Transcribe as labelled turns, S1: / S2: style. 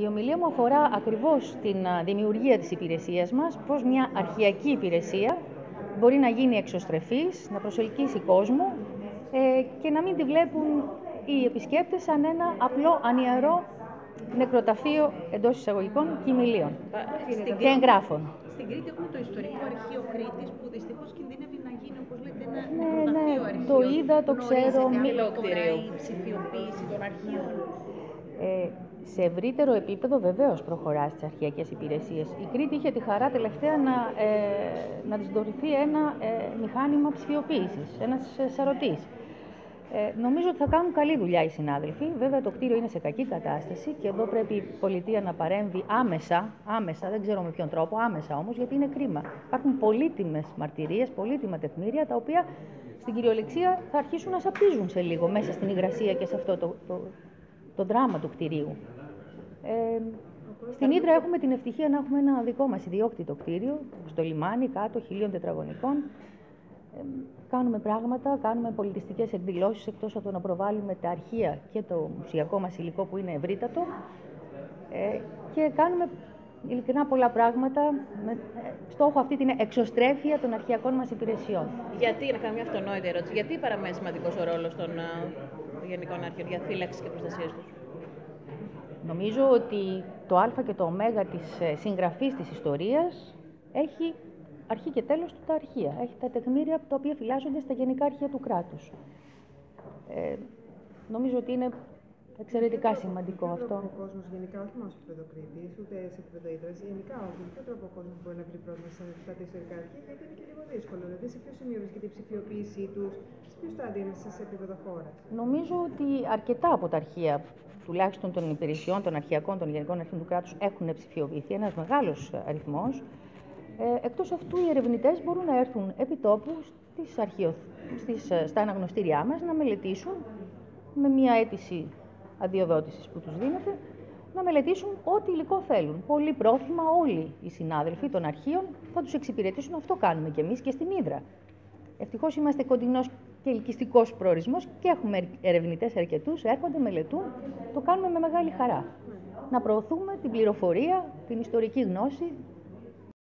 S1: Η ομιλία μου αφορά ακριβώς την δημιουργία της υπηρεσίας μας, πώς μια αρχιακή υπηρεσία μπορεί να γίνει εξωστρεφής, να προσελκύσει κόσμο ε, και να μην τη βλέπουν οι επισκέπτες σαν ένα απλό ανιαρό νεκροταφείο εντός εισαγωγικών κοιμηλίων και εγγράφων.
S2: Στην Κρήτη έχουμε το ιστορικό αρχείο Κρήτης που δυστυχώς κινδύνευε να γίνει, όπως λέτε, ένα
S1: Ναι,
S2: νεκροταφείο
S1: ναι,
S2: αρχείο.
S1: το είδα, το ξέρω.
S2: Γνωρίζετε
S1: μη-
S2: αν τώρα η ψηφιοποίηση των αρχείων;
S1: Ε, σε ευρύτερο επίπεδο βεβαίως προχωρά στις αρχιακέ υπηρεσίες. Η Κρήτη είχε τη χαρά τελευταία να, ε, να της δωρηθεί ένα ε, μηχάνημα ψηφιοποίησης, ένας σαρωτής. Ε, νομίζω ότι θα κάνουν καλή δουλειά οι συνάδελφοι. Βέβαια το κτίριο είναι σε κακή κατάσταση και εδώ πρέπει η πολιτεία να παρέμβει άμεσα, άμεσα, δεν ξέρω με ποιον τρόπο, άμεσα όμως, γιατί είναι κρίμα. Υπάρχουν πολύτιμες μαρτυρίες, πολύτιμα τεχνήρια, τα οποία στην κυριολεξία θα αρχίσουν να σαπίζουν σε λίγο μέσα στην υγρασία και σε αυτό το, το, το δράμα του κτηρίου. Ε, στην Ήδρα έχουμε την ευτυχία να έχουμε ένα δικό μας ιδιόκτητο κτίριο, στο λιμάνι, κάτω, χιλίων τετραγωνικών. Ε, κάνουμε πράγματα, κάνουμε πολιτιστικές εκδηλώσεις, εκτός από το να προβάλλουμε τα αρχεία και το μουσιακό μας υλικό που είναι ευρύτατο. Ε, και κάνουμε ειλικρινά πολλά πράγματα με ε, στόχο αυτή την εξωστρέφεια των αρχιακών μας υπηρεσιών.
S2: Γιατί, να κάνω μια αυτονόητη ερώτηση, γιατί παραμένει σημαντικός ο ρόλος των α, γενικών αρχείων για φύλαξη και προστασία τους;
S1: Νομίζω ότι το α και το ω της ε, συγγραφής της ιστορίας έχει αρχή και τέλος του τα αρχεία. Έχει τα τεκμήρια τα οποία φυλάσσονται στα γενικά αρχεία του κράτους. Ε, νομίζω ότι είναι εξαιρετικά σημαντικό αυτό.
S3: Ο κόσμος γενικά, όχι μόνο σε επίπεδο Κρήτη, ούτε σε επίπεδο Ήδρα, γενικά όχι. Με ποιο τρόπο ο κόσμος μπορεί να βρει πρόσβαση σε αυτά τα ιστορικά αρχεία, γιατί είναι και λίγο δύσκολο. Δηλαδή, σε ποιος σημείο βρίσκεται η ψηφιοποίησή τους, σε ποιος στάδιο είναι σε επίπεδο χώρας.
S1: Νομίζω ότι αρκετά από τα αρχεία, τουλάχιστον των υπηρεσιών, των αρχιακών, των γενικών αρχείων του κράτους, έχουν ψηφιοποιηθεί, ένας μεγάλος αριθμός. Ε, εκτός αυτού, οι ερευνητές μπορούν να έρθουν επί τόπου στις αρχείο, στις, ε, στα αναγνωστήριά μας να μελετήσουν με μια αίτηση αδειοδότησης που τους δίνεται, να μελετήσουν ό,τι υλικό θέλουν. Πολύ πρόθυμα όλοι οι συνάδελφοι των αρχείων θα τους εξυπηρετήσουν. Αυτό κάνουμε κι εμείς και στην Ήδρα. Ευτυχώς είμαστε κοντινός και ελκυστικός προορισμός και έχουμε ερευνητές αρκετούς, έρχονται, μελετούν, το κάνουμε με μεγάλη χαρά. Να προωθούμε την πληροφορία, την ιστορική γνώση